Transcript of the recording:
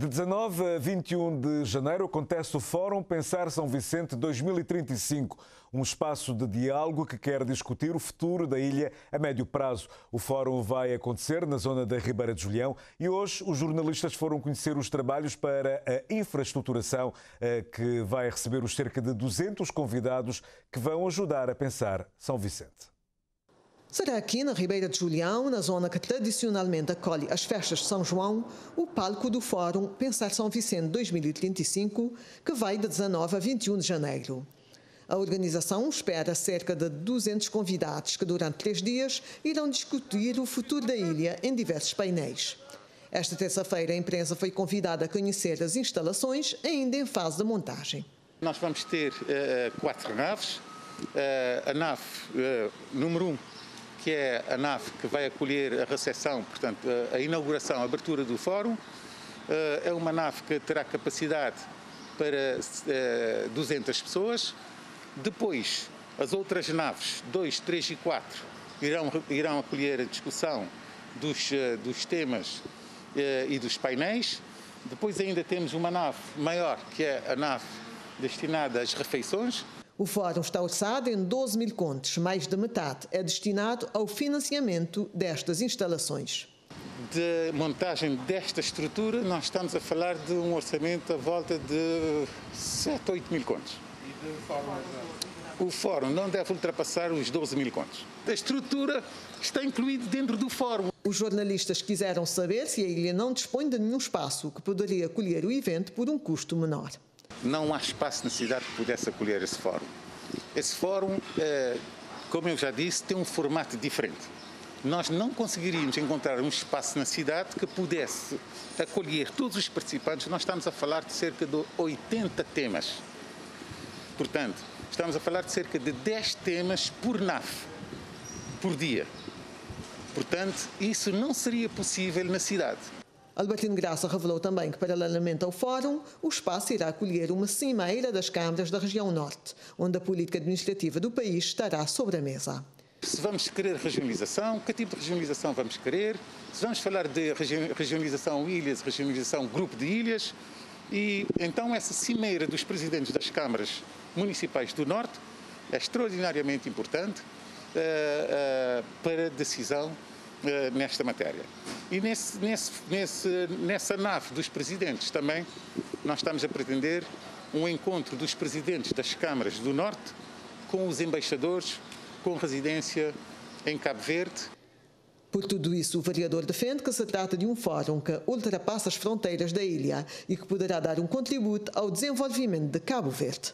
De 19 a 21 de janeiro acontece o Fórum Pensar São Vicente 2035, um espaço de diálogo que quer discutir o futuro da ilha a médio prazo. O fórum vai acontecer na zona da Ribeira de Julião e hoje os jornalistas foram conhecer os trabalhos para a infraestruturação eh, que vai receber os cerca de 200 convidados que vão ajudar a pensar São Vicente. Será aqui na Ribeira de Julião, na zona que tradicionalmente acolhe as festas de São João, o palco do Fórum Pensar São Vicente 2035, que vai de 19 a 21 de janeiro. A organização espera cerca de 200 convidados que, durante três dias, irão discutir o futuro da ilha em diversos painéis. Esta terça-feira, a imprensa foi convidada a conhecer as instalações ainda em fase de montagem. Nós vamos ter uh, quatro naves. Uh, a nave uh, número um que é a nave que vai acolher a recepção, portanto, a inauguração, a abertura do fórum. Eh, é uma nave que terá capacidade para 200 eh, pessoas. Depois, as outras naves, 2, 3 e 4, irão, irão acolher a discussão dos, eh, dos temas e dos painéis. Depois ainda temos uma nave maior, que é a nave destinada às refeições, o fórum está orçado em 12 mil contos, mais da metade é destinado ao financiamento destas instalações. De montagem desta estrutura, nós estamos a falar de um orçamento à volta de 7 ou 8 mil contos. E de? O fórum não deve ultrapassar os 12 mil contos. A estrutura está incluída dentro do fórum. Os jornalistas quiseram saber se a ilha não dispõe de nenhum espaço que poderia acolher o evento por um custo menor não há espaço na cidade que pudesse acolher esse fórum. Esse fórum, eh, como eu já disse, tem um formato diferente. Nós não conseguiríamos encontrar um espaço na cidade que pudesse acolher todos os participantes. Nós estamos a falar de cerca de 80 temas. Portanto, estamos a falar de cerca de 10 temas por nave, por dia. Portanto, isso não seria possível na cidade. Albertino Graça revelou também que, paralelamente ao Fórum, o espaço irá acolher uma cimeira das câmaras da região Norte, onde a política administrativa do país estará sobre a mesa. Se vamos querer regionalização, que tipo de regionalização vamos querer? Se vamos falar de regionalização ilhas, regionalização grupo de ilhas, e então essa cimeira dos presidentes das câmaras municipais do Norte é extraordinariamente importante uh, uh, para decisão uh, nesta matéria. E nesse, nesse, nesse, nessa nave dos presidentes também, nós estamos a pretender um encontro dos presidentes das câmaras do Norte com os embaixadores com residência em Cabo Verde. Por tudo isso, o vereador defende que se trata de um fórum que ultrapassa as fronteiras da ilha e que poderá dar um contributo ao desenvolvimento de Cabo Verde.